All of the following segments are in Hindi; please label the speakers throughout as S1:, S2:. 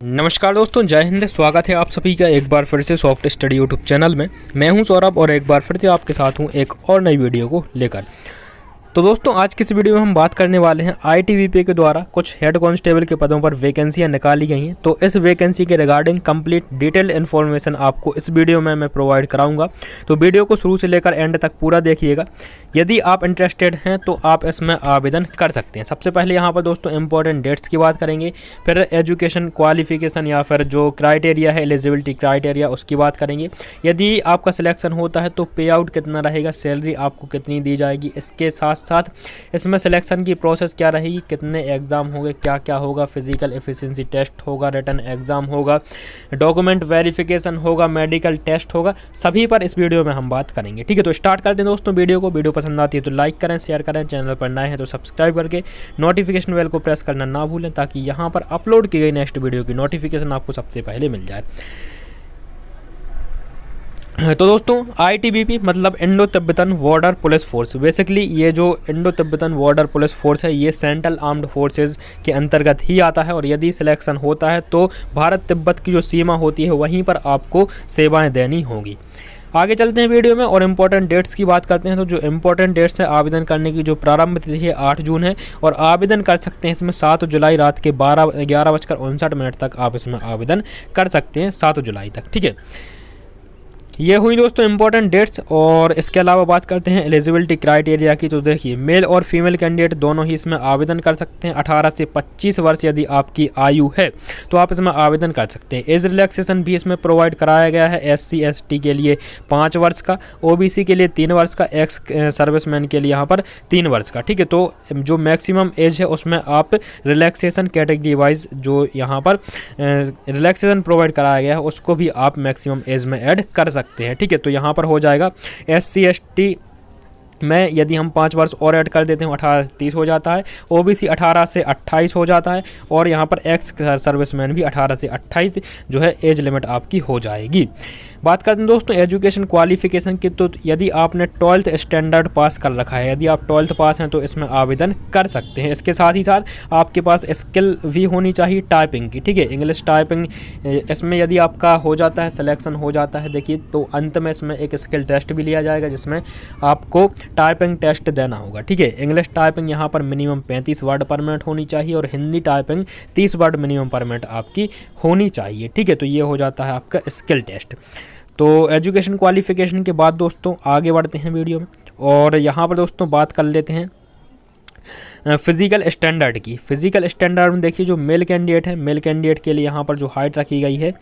S1: नमस्कार दोस्तों, जय हिंद। स्वागत है आप सभी का एक बार फिर से सॉफ्ट स्टडी यूट्यूब चैनल में। मैं हूँ सौरभ और एक बार फिर से आपके साथ हूँ एक और नई वीडियो को लेकर। तो दोस्तों, आज की इस वीडियो में हम बात करने वाले हैं आईटीबीपी के द्वारा कुछ हेड कांस्टेबल के पदों पर वैकेंसियाँ निकाली गई हैं। तो इस वैकेंसी के रिगार्डिंग कंप्लीट डिटेल इन्फॉर्मेशन आपको इस वीडियो में मैं प्रोवाइड कराऊँगा। तो वीडियो को शुरू से लेकर एंड तक पूरा देखिएगा। यदि आप इंटरेस्टेड हैं तो आप इसमें आवेदन कर सकते हैं। सबसे पहले यहाँ पर दोस्तों इंपॉर्टेंट डेट्स की बात करेंगे, फिर एजुकेशन क्वालिफिकेशन या फिर जो क्राइटेरिया है एलिजिबिलिटी क्राइटेरिया उसकी बात करेंगे। यदि आपका सिलेक्शन होता है तो पे आउट कितना रहेगा सैलरी आपको कितनी दी जाएगी, इसके साथ साथ इसमें सिलेक्शन की प्रोसेस क्या रहेगी कितने एग्ज़ाम होंगे क्या क्या होगा फ़िज़िकल एफिशिएंसी टेस्ट होगा रिटर्न एग्ज़ाम होगा डॉक्यूमेंट वेरिफिकेशन होगा मेडिकल टेस्ट होगा, सभी पर इस वीडियो में हम बात करेंगे। ठीक है तो स्टार्ट करते हैं दोस्तों वीडियो को। वीडियो पसंद आती है तो लाइक करें शेयर करें चैनल पर नए हैं तो सब्सक्राइब करके नोटिफिकेशन बेल को प्रेस करना ना भूलें ताकि यहाँ पर अपलोड की गई नेक्स्ट वीडियो की नोटिफिकेशन आपको सबसे पहले मिल जाए। तो दोस्तों आईटीबीपी मतलब Indo Tibetan border police force basically ये जो Indo Tibetan border police force है, ये सेंट्रल आर्म्ड फोर्सेज के अंतर्गत ही आता है। और यदि सिलेक्शन होता है तो भारत तिब्बत की जो सीमा होती है, वहीं पर आपको सेवाएँ देनी होंगी। आगे चलते हैं वीडियो में और इम्पोर्टेंट डेट्स की बात करते हैं। तो जो इम्पोर्टेंट डेट्स है, आवेदन करने की जो प्रारंभ तिथि है, आठ जून है। और आवेदन कर सकते हैं इसमें सात जुलाई रात के बारह, ग्यारह बजकर उनसठ मिनट तक आप इसमें आवेदन कर सकते हैं, सात जुलाई तक, ठीक है? ये हुई दोस्तों इंपॉर्टेंट डेट्स और इसके अलावा बात करते हैं एलिजिबिलिटी क्राइटेरिया की। तो देखिए मेल और फीमेल कैंडिडेट दोनों ही इसमें आवेदन कर सकते हैं। 18 से 25 वर्ष यदि आपकी आयु है तो आप इसमें आवेदन कर सकते हैं। एज रिलैक्सेशन भी इसमें प्रोवाइड कराया गया है एस सी के लिए पाँच वर्ष का ओबीसी के लिए तीन वर्ष का एक्स सर्विसमैन के लिए यहाँ पर तीन वर्ष का। ठीक है तो जो मैक्सिमम एज है उसमें आप रिलैक्सेशन कैटेगरी वाइज जो यहाँ पर रिलैक्सेशन प्रोवाइड कराया गया है, उसको भी आप मैक्सिमम एज में ऐड कर सकते सकते हैं। ठीक है तो यहाँ पर हो जाएगा एस सी एस टी में यदि हम पाँच वर्ष और ऐड कर देते हैं, अठारह से तीस हो जाता है ओ बी सी अठारह से अट्ठाईस हो जाता है, और यहाँ पर एक्स सर्विसमैन भी अठारह से अट्ठाईस जो है, एज लिमिट आपकी हो जाएगी। बात करते हैं दोस्तों, एजुकेशन क्वालिफिकेशन की तो यदि आपने ट्वेल्थ स्टैंडर्ड पास कर रखा है, यदि आप ट्वेल्थ पास हैं तो इसमें आवेदन कर सकते हैं। इसके साथ ही साथ आपके पास स्किल भी होनी चाहिए टाइपिंग की, ठीक है? इंग्लिश टाइपिंग इसमें यदि आपका हो जाता है, सिलेक्शन हो जाता है, देखिए तो अंत में इसमें एक स्किल टेस्ट भी लिया जाएगा, जिसमें आपको टाइपिंग टेस्ट देना होगा, ठीक है? इंग्लिश टाइपिंग यहाँ पर मिनिमम पैंतीस वर्ड पर मिनट होनी चाहिए और हिंदी टाइपिंग तीस वर्ड मिनिमम पर मिनट आपकी होनी चाहिए, ठीक है? तो ये हो जाता है आपका स्किल टेस्ट तो एजुकेशन क्वालिफिकेशन के बाद दोस्तों आगे बढ़ते हैं वीडियो में और यहाँ पर दोस्तों बात कर लेते हैं फ़िज़िकल स्टैंडर्ड की. फ़िज़िकल स्टैंडर्ड में देखिए जो मेल कैंडिडेट है मेल कैंडिडेट के लिए यहाँ पर जो हाइट रखी गई है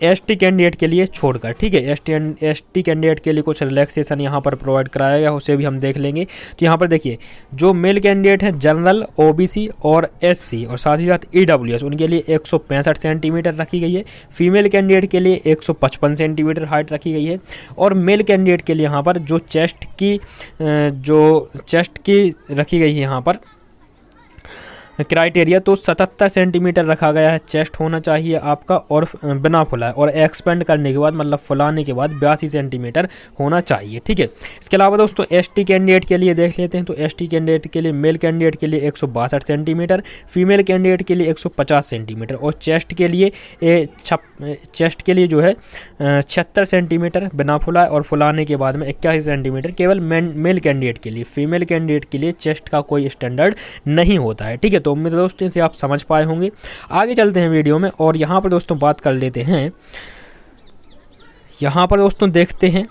S1: एस टी कैंडिडेट के लिए छोड़कर, ठीक है? S T S T candidate के लिए कुछ रिलैक्सेशन यहाँ पर प्रोवाइड कराया गया, उसे भी हम देख लेंगे। तो यहाँ पर देखिए, जो मेल कैंडिडेट हैं जनरल ओबीसी और एससी और साथ ही साथ ईडब्ल्यूएस उनके लिए एक सौ पैंसठ सेंटीमीटर रखी गई है। फीमेल कैंडिडेट के लिए एक सौ पचपन सेंटीमीटर हाइट रखी गई है। और मेल कैंडिडेट के लिए यहाँ पर जो चेस्ट की जो चेस्ट की रखी गई है यहाँ पर क्राइटेरिया तो सतहत्तर सेंटीमीटर रखा गया है। चेस्ट होना चाहिए आपका और बिना फुलाए और एक्सपेंड करने के बाद मतलब फुलाने के बाद बयासी सेंटीमीटर होना चाहिए, ठीक है? इसके अलावा दोस्तों, एसटी कैंडिडेट के लिए देख लेते हैं तो एसटी कैंडिडेट के लिए, मेल कैंडिडेट के लिए एक सौ बासठ सेंटीमीटर, फीमेल कैंडिडेट के लिए एक सौ पचास सेंटीमीटर और चेस्ट के लिए चेस्ट के लिए जो है छिहत्तर सेंटीमीटर बिना फुलाए और फुलाने के बाद में इक्यासी सेंटीमीटर केवल मेल कैंडिडेट के लिए, फीमेल कैंडिडेट के लिए चेस्ट का कोई स्टैंडर्ड नहीं होता है, ठीक है? तो उम्मीद दोस्तों इसे आप समझ पाए होंगे। आगे चलते हैं वीडियो में और यहाँ पर दोस्तों बात कर लेते हैं। यहाँ पर दोस्तों देखते हैं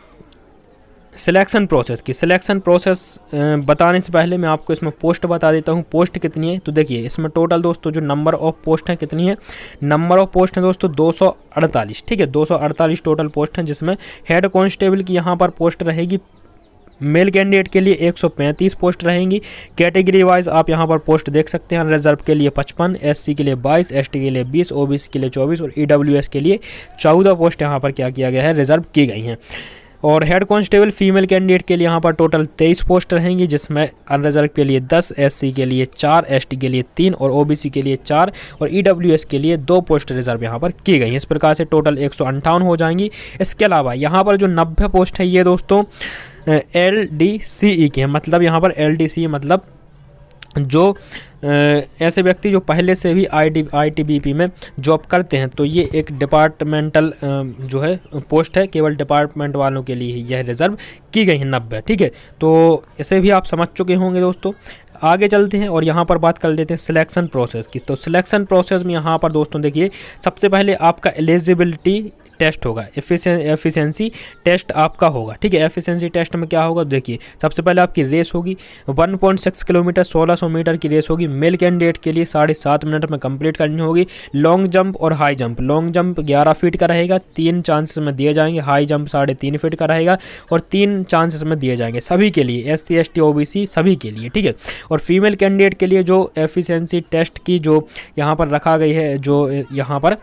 S1: सिलेक्शन प्रोसेस की। सिलेक्शन प्रोसेस बताने से पहले मैं आपको इसमें पोस्ट बता देता हूँ। पोस्ट कितनी है? तो देखिए, इसमें टोटल दोस्तों जो नंबर ऑफ़ पोस्ट हैं कितनी है? नंबर ऑफ़ पोस्ट हैं दोस्तों 248 ठीक है? 248 टोटल पोस्ट हैं जिसमें हेड कांस्टेबल की यहाँ पर पोस्ट रहेगी। मेल कैंडिडेट के लिए 135 पोस्ट रहेंगी। कैटेगरी वाइज आप यहाँ पर पोस्ट देख सकते हैं। रिज़र्व के लिए 55 एससी के लिए 22 एसटी के लिए 20 ओबीसी के लिए 24 और ईडब्ल्यूएस के लिए 14 पोस्ट यहाँ पर क्या किया गया है? रिज़र्व की गई हैं। और हेड कांस्टेबल फीमेल कैंडिडेट के लिए यहाँ पर टोटल तेईस पोस्ट रहेंगी, जिसमें अनरिजर्व के लिए दस एससी के लिए चार एसटी के लिए तीन और ओबीसी के लिए चार और ईडब्ल्यूएस के लिए दो पोस्ट रिज़र्व यहाँ पर की गई हैं। इस प्रकार से टोटल एक हो जाएँगी। इसके अलावा यहाँ पर जो नब्बे पोस्ट है ये दोस्तों एल डी सी ई के मतलब यहाँ पर एल डी सी मतलब जो ऐसे व्यक्ति जो पहले से भी आई टी में जॉब करते हैं तो ये एक डिपार्टमेंटल जो है पोस्ट है, केवल डिपार्टमेंट वालों के लिए यह रिज़र्व की गई है नब्बे, ठीक है? तो इसे भी आप समझ चुके होंगे दोस्तों। आगे चलते हैं और यहाँ पर बात कर लेते हैं सिलेक्शन प्रोसेस की। तो सिलेक्शन प्रोसेस में यहाँ पर दोस्तों देखिए, सबसे पहले आपका एलिजिबिलिटी टेस्ट होगा। एफिशिएंसी टेस्ट आपका होगा, ठीक है? एफिशिएंसी टेस्ट में क्या होगा? देखिए, सबसे पहले आपकी रेस होगी 1.6 किलोमीटर 1600 मीटर की रेस होगी। मेल कैंडिडेट के लिए साढ़े सात मिनट में कंप्लीट करनी होगी। लॉन्ग जंप और हाई जंप। लॉन्ग जंप ग्यारह फीट का रहेगा, तीन चांसेस में दिए जाएँगे। हाई जंप साढ़े तीन फीट का रहेगा और तीन चांसेस में दिए जाएँगे सभी के लिए, S C, S T O B C सभी के लिए, ठीक है? और फीमेल कैंडिडेट के लिए जो एफिशिएंसी टेस्ट की जो यहाँ पर रखा गई है, जो यहाँ पर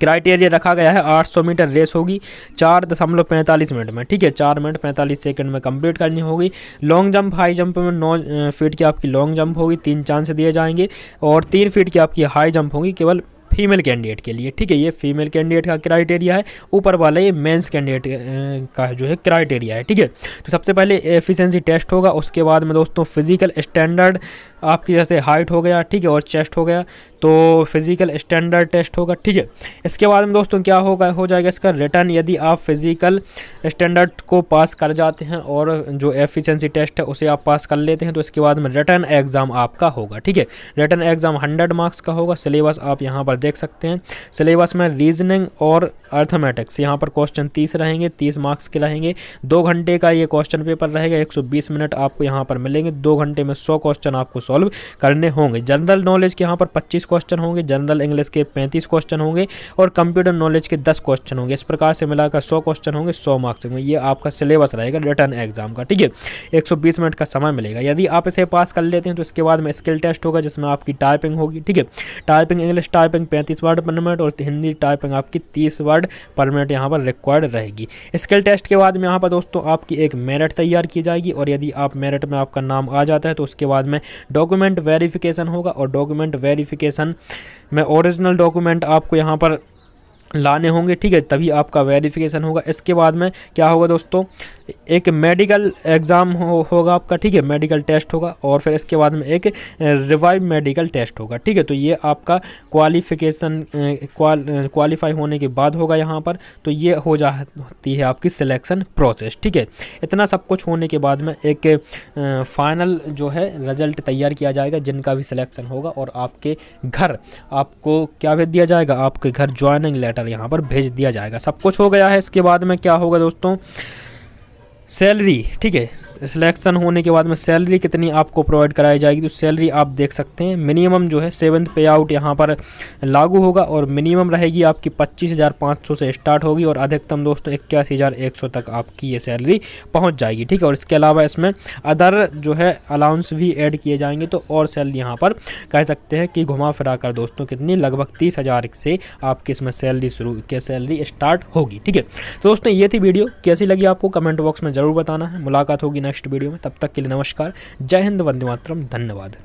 S1: क्राइटेरिया रखा गया है 800 मीटर रेस होगी, चार दशमलव पैंतालीस मिनट में, ठीक है? चार मिनट पैंतालीस सेकंड में कंप्लीट करनी होगी। लॉन्ग जंप, हाई जंप में नौ फीट की आपकी लॉन्ग जंप होगी, तीन चांस दिए जाएँगे, और तीन फीट की आपकी हाई जंप होगी, केवल फीमेल कैंडिडेट के लिए। ठीक है, ये फीमेल कैंडिडेट का क्राइटेरिया है, ऊपर वाला ये मेंस कैंडिडेट का जो है क्राइटेरिया है। ठीक है तो सबसे पहले एफिशिएंसी टेस्ट होगा, उसके बाद में दोस्तों फ़िज़िकल स्टैंडर्ड आपकी जैसे हाइट हो गया, ठीक है, और चेस्ट हो गया तो फ़िज़िकल स्टैंडर्ड टेस्ट होगा, ठीक है। इसके बाद में दोस्तों क्या होगा, हो जाएगा इसका रिटर्न, यदि आप फ़िज़िकल स्टैंडर्ड को पास कर जाते हैं और जो एफिशिएंसी टेस्ट है उसे आप पास कर लेते हैं तो इसके बाद में रिटर्न एग्ज़ाम आपका होगा, ठीक है। रिटर्न एग्ज़ाम हंड्रेड मार्क्स का होगा, सिलेबस आप यहाँ पर देख सकते हैं। सिलेबस में रीजनिंग और अर्थमेटिक्स, यहाँ पर क्वेश्चन तीस रहेंगे, तीस मार्क्स के रहेंगे। दो घंटे का ये क्वेश्चन पेपर रहेगा, एक मिनट आपको यहाँ पर मिलेंगे। दो घंटे में सौ क्वेश्चन आपको सॉल्व करने होंगे। जनरल नॉलेज के यहाँ पर पच्चीस क्वेश्चन होंगे, जनरल इंग्लिश के पैंतीस क्वेश्चन होंगे और कंप्यूटर नॉलेज के दस क्वेश्चन होंगे। इस प्रकार से मिलाकर सौ क्वेश्चन होंगे, सौ मार्क्स होंगे। ये आपका सिलेबस रहेगा रिटर्न एग्ज़ाम का, ठीक है? एक सौ बीस मिनट का समय मिलेगा। यदि आप इसे पास कर लेते हैं तो इसके बाद में स्किल टेस्ट होगा, जिसमें आपकी टाइपिंग होगी, ठीक है? टाइपिंग, इंग्लिश टाइपिंग पैंतीस वर्ड पर मिनट और हिंदी टाइपिंग आपकी तीस वर्ड पर मिनट यहाँ पर रिक्वायर्ड रहेगी। स्किल टेस्ट के बाद में यहाँ पर दोस्तों आपकी एक मेरिट तैयार की जाएगी और यदि आप मेरिट में आपका नाम आ जाता है तो उसके बाद में डॉक्यूमेंट वेरिफिकेशन होगा और डॉक्यूमेंट वेरिफिकेशन में ओरिजिनल डॉक्यूमेंट आपको यहाँ पर लाने होंगे ठीक है तभी आपका वेरिफिकेशन होगा। इसके बाद में क्या होगा दोस्तों? एक मेडिकल एग्ज़ाम हो, होगा आपका ठीक है मेडिकल टेस्ट होगा और फिर इसके बाद में एक रिवाइव मेडिकल टेस्ट होगा ठीक है। तो ये आपका क्वालिफिकेशन क्वालिफाई होने के बाद होगा यहाँ पर। तो ये हो जाती है आपकी सिलेक्शन प्रोसेस ठीक है। इतना सब कुछ होने के बाद में एक फाइनल जो है रिज़ल्ट तैयार किया जाएगा जिनका भी सिलेक्शन होगा और आपके घर आपको क्या भेज दिया जाएगा? आपके घर ज्वाइनिंग लेटर लेटर यहाँ पर भेज दिया जाएगा। सब कुछ हो गया है, इसके बाद में क्या होगा दोस्तों? सैलरी, ठीक है? सिलेक्शन होने के बाद में सैलरी कितनी आपको प्रोवाइड कराई जाएगी? तो सैलरी आप देख सकते हैं। मिनिमम जो है सेवन्थ पे आउट यहाँ पर लागू होगा और मिनिमम रहेगी आपकी पच्चीस हज़ार पाँच सौ से स्टार्ट होगी और अधिकतम दोस्तों इक्यासी हज़ार एक सौ तक आपकी ये सैलरी पहुँच जाएगी, ठीक है? और इसके अलावा इसमें अदर जो है अलाउंस भी ऐड किए जाएँगे तो और सैलरी यहाँ पर कह सकते हैं कि घुमा फिरा कर दोस्तों कितनी? लगभग तीस हज़ार से आपकी इसमें सैलरी शुरू, की सैलरी स्टार्ट होगी, ठीक है? तो दोस्तों ये थी वीडियो। कैसी लगी आपको? कमेंट बॉक्स में ज़रूर बताना है। मुलाकात होगी नेक्स्ट वीडियो में। तब तक के लिए नमस्कार। जय हिंद, वंदे मातरम। धन्यवाद।